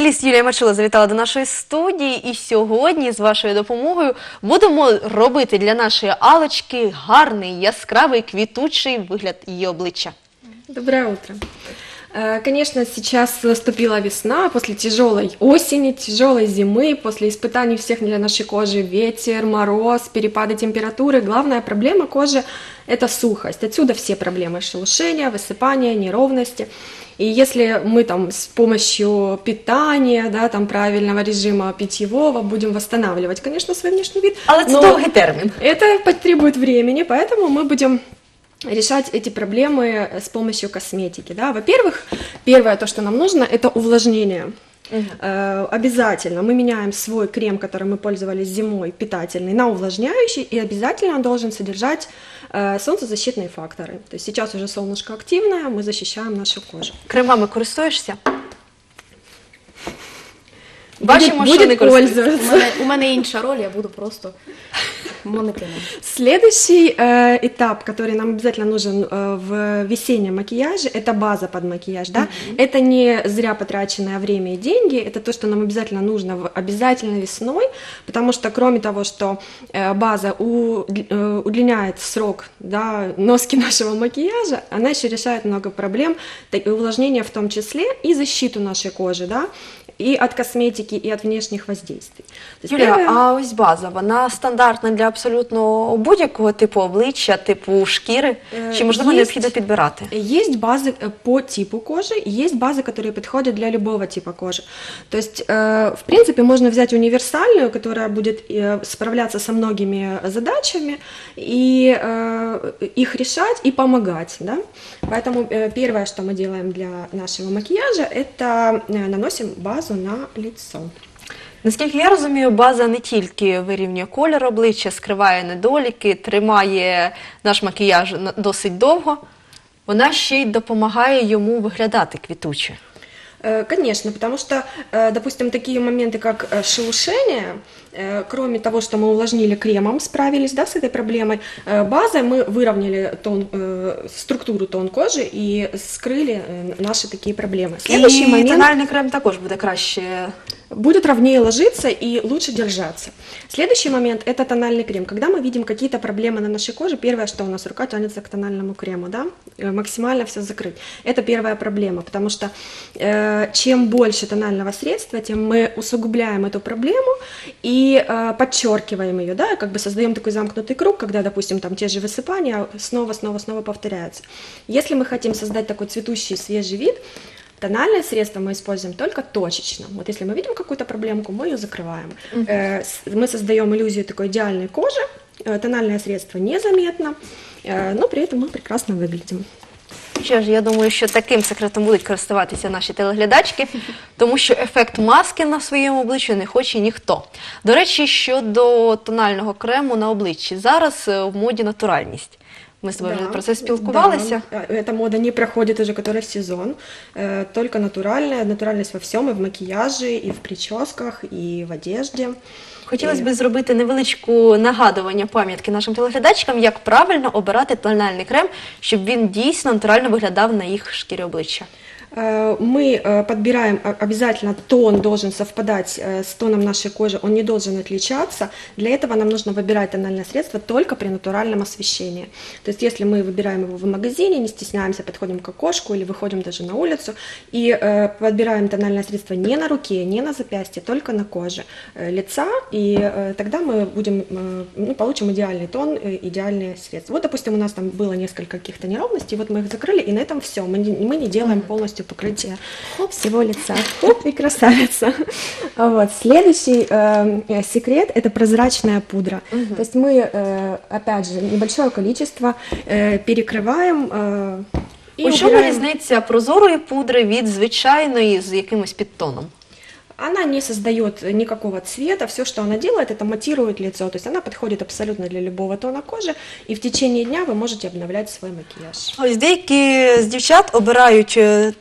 Стиліст Юлія Мачула завітала до нашої студії, і сьогодні з вашою допомогою будемо робити для нашої алочки гарний, яскравий, квітучий вигляд її обличчя. Доброе утро. Э, Конечно, сейчас наступила весна, после тяжелой осени, тяжелой зимы, после испытаний всех для нашей кожи, ветер, мороз, перепады температуры. Главная проблема кожи – это сухость. Отсюда все проблемы шелушения, высыпания, неровности. И если мы там с помощью питания, да, там правильного режима питьевого будем восстанавливать, конечно, свой внешний вид, Але це но довгий термін. это потребует времени, поэтому мы будем решать эти проблемы с помощью косметики. Да? Во-первых, первое, то, что нам нужно, это увлажнение. Э, Обязательно мы меняем свой крем, который мы пользовались зимой, питательный, на увлажняющий, и обязательно он должен содержать э, солнцезащитные факторы. То есть сейчас уже солнышко активное, мы защищаем нашу кожу. Кремами користуєшся? Будет, Бачимо, що будет не користуєшся. У пользоваться. мене, у мене інша роль, я буду просто Следующий э, этап, который нам обязательно нужен э, в весеннем макияже, это база под макияж, да. Это не зря потраченное время и деньги, это то, что нам обязательно нужно в- обязательно весной, потому что кроме того, что э, база у- э, удлиняет срок, да, носки нашего макияжа, она еще решает много проблем, так- и увлажнения в том числе и защиту нашей кожи, да, и от косметики, и от внешних воздействий. То есть Юлія, первое- а ось база, вона стандартна для абсолютно будь-якого типу обличчя, типу шкіри? Е, Чи можливо є- необхідно підбирати? Есть базы э, по типу кожи, и есть базы, которые подходят для любого типа кожи. То есть, э, в принципе, можно взять универсальную, которая будет э, справляться со многими задачами и э, их решать и помогать. Да? Поэтому э, первое, что мы делаем для нашего макияжа, это э, наносим базу на ліцо. Наскільки я розумію, база не тільки вирівнює колір обличчя, скриває недоліки, тримає наш макіяж досить довго, вона ще й допомагає йому виглядати квітуче. Э, Конечно, потому что, э, допустим, такие моменты, как э, шелушение, кроме того, что мы увлажнили кремом, справились да, с этой проблемой, базой мы выровняли тон, структуру тон кожи и скрыли э, наши такие проблемы. Следующий І момент тональний крем також буде краще. Будет ровнее ложиться и лучше держаться. Следующий момент – это тональный крем. Когда мы видим какие-то проблемы на нашей коже, первое, что у нас рука тянется к тональному крему, да, Э, максимально все закрыть. Это первая проблема, потому что э, чем больше тонального средства, тем мы усугубляем эту проблему и э, подчеркиваем ее, да, как бы создаем такой замкнутый круг, когда, допустим, там те же высыпания снова, снова, снова повторяются. Если мы хотим создать такой цветущий, свежий вид, Тональное средство мы используем только точечно. Вот если мы видим какую-то проблемку, мы ее закрываем. Э, с- Мы создаем иллюзию такой идеальной кожи. Э, Тональное средство незаметно, э, но при этом мы прекрасно выглядим. Що ж, я думаю, що таким секретом будуть користуватися наші телеглядачки, тому що ефект маски на своєму обличчі не хоче ніхто. До речі, щодо тонального крему на обличчі, зараз е, в моді натуральність. Ми з тобою вже Да, про це спілкувалися. да. Э, Эта мода не проходит уже который сезон. Э, Только натуральная, натуральность во всем, и в макияже, и в прическах, и в одежде. Хотілося б зробити невеличку нагадування пам'ятки нашим телеглядачкам, як правильно обирати тональний крем, щоб він дійсно натурально виглядав на їх шкірі обличчя. Э, Мы э, подбираем обязательно тон должен совпадать э, с тоном нашей кожи, он не должен отличаться. Для этого нам нужно выбирать тональное средство только при натуральном освещении. То есть если мы выбираем его в магазине, не стесняемся, подходим к окошку или выходим даже на улицу и подбираем тональное средство не на руке, не на запястье, только на коже лица, и тогда мы будем, ну, получим идеальный тон, идеальные средства. Вот, допустим, у нас там было несколько каких-то неровностей, вот мы их закрыли, и на этом все. Мы не, мы не делаем полностью покрытие всего лица. Хоп, и красавица. А Вот. Следующий э, э, секрет – это прозрачная пудра. То есть мы, э, опять же, небольшое количество э, перекрываем э, и У чому убираем. різниця прозорої пудри від звичайної з якимось підтоном? Она не создает никакого цвета, все, что она делает, это матирует лицо, то есть она подходит абсолютно для любого тона кожи, и в течение дня вы можете обновлять свой макияж. Ось деякі з дівчат обирають е,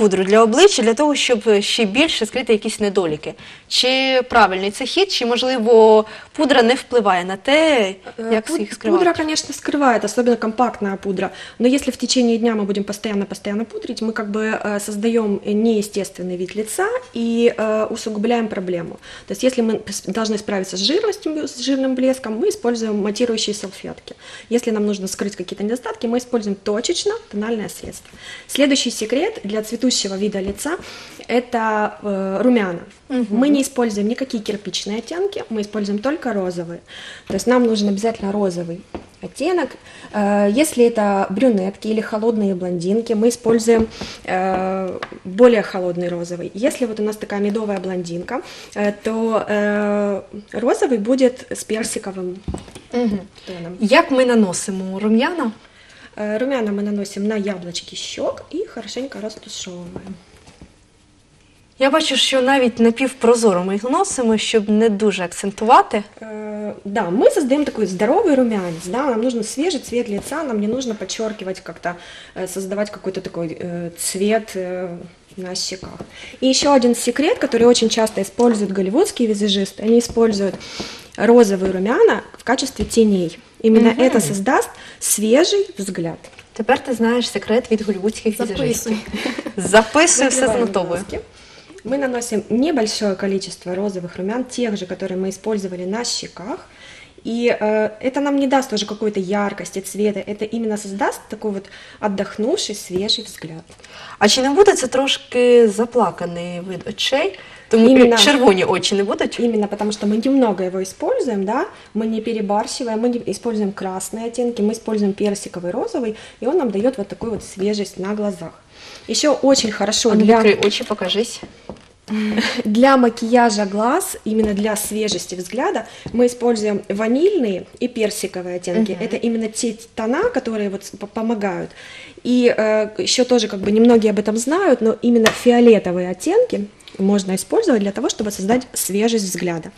пудру для обличчя для того, щоб ще більше скрити якісь недоліки. Чи правильний це хід, чи можливо пудра не впливає на те, Э, як пуд- їх скривати? Пудра, конечно, скрывает, особенно компактная пудра. Но если в течение дня мы будем постоянно-постоянно пудрить, мы как бы э, создаем неестественный вид лица и э, усугубляем проблему. То есть если мы пс- должны справиться с жирностью, с жирным блеском, мы используем матирующие салфетки. Если нам нужно скрыть какие-то недостатки, мы используем точечно тональное средство. Следующий секрет для цветущего вида лица – это э, румяна. Мы не используем никакие кирпичные оттенки, мы используем только розовые. То есть нам нужен обязательно розовый оттенок. Э, Если это брюнетки или холодные блондинки, мы используем э, более холодный розовый. Если вот у нас такая медовая блондинка, э, то розовый будет с персиковым Мгм. тоном. Як ми наносимо рум'яна? Э, Румяна мы наносим на яблочки щек и хорошенько растушевываем. Я бачу, що навіть напівпрозоро ми їх наносимо, щоб не дуже акцентувати. Э, Да, мы создаем такой здоровый румянец, да, нам нужен свежий цвет лица, нам не нужно подчеркивать как-то, э, создавать какой-то такой э, цвет э, на щеках. И еще один секрет, который очень часто используют голливудские визажисты, они используют розовые румяна в качестве теней. Именно Мгм. это создаст свежий взгляд. Тепер ти знаєш секрет від голівудських Записуй. візажистів. Записуй все Закрываем занотовую. глазки. Мы наносим небольшое количество розовых румян, тех же, которые мы использовали на щеках. И э, это нам не даст тоже какой-то яркости, цвета, это именно создаст такой вот отдохнувший, свежий взгляд. А чи не буде це трошки заплаканий вид очей? Тому Іменно. червоні очі не будуть? Именно потому что мы немного его используем, да, мы не перебарщиваем, мы не используем красные оттенки, мы используем персиковый, розовый, и он нам дает вот такую вот свежесть на глазах. Еще очень хорошо А ну, для... відкрий очі, покажись. Для макияжа глаз, именно для свежести взгляда, мы используем ванильные и персиковые оттенки. Мгм. Это именно те тона, которые вот помогают. И э, еще тоже как бы немногие об этом знают, но именно фиолетовые оттенки можно использовать для того, чтобы создать свежесть взгляда.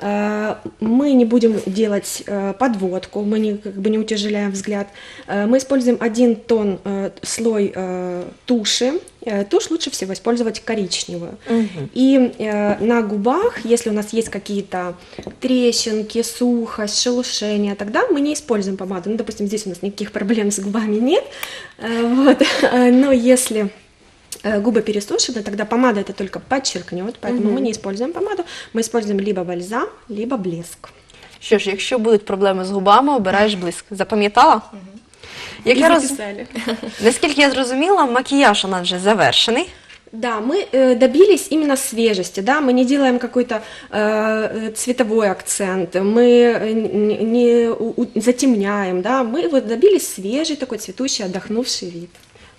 Э, Мы не будем делать э, подводку, мы не, как бы не утяжеляем взгляд. Э, Мы используем один тон, слой туши. Тушь лучше всего использовать коричневую. И э, на губах, если у нас есть какие-то трещинки, сухость, шелушения, тогда мы не используем помаду. Ну, допустим, здесь у нас никаких проблем с губами нет. Вот. Но если губы пересушены, тогда помада это только подчеркнет, поэтому мы не используем помаду, мы используем либо бальзам, либо блеск. Що ж, якщо будуть проблеми з губами, обираєш блиск. Запам'ятала? Як И я роз... записали. Наскільки я зрозуміла, макіяж у нас вже завершений. Да, мы э, добились именно свежести, да, мы не делаем какой-то э, цветовой акцент, мы э, не, не у- у- затемняем, да, мы вот добились свежий такой цветущий, отдохнувший вид.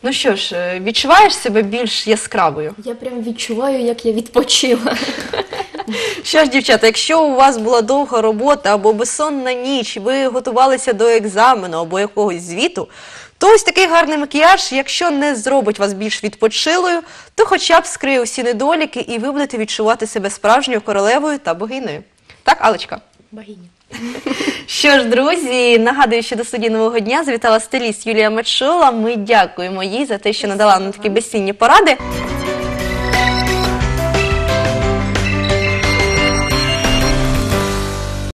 Ну що ж, е, відчуваєш себе більш яскравою? Я прям відчуваю, як я відпочила. Що ж, дівчата, якщо у вас була довга робота або безсонна ніч, ви готувалися до екзамену або якогось звіту, то ось такий гарний макіяж, якщо не зробить вас більш відпочилою, то хоча б скриє усі недоліки, і ви будете відчувати себе справжньою королевою та богинею. Так, Алечка? Богиня. Що ж, друзі, нагадую, що до студії нового дня завітала стиліст Юлія Мачула. Ми дякуємо їй за те, що надала нам такі безцінні поради.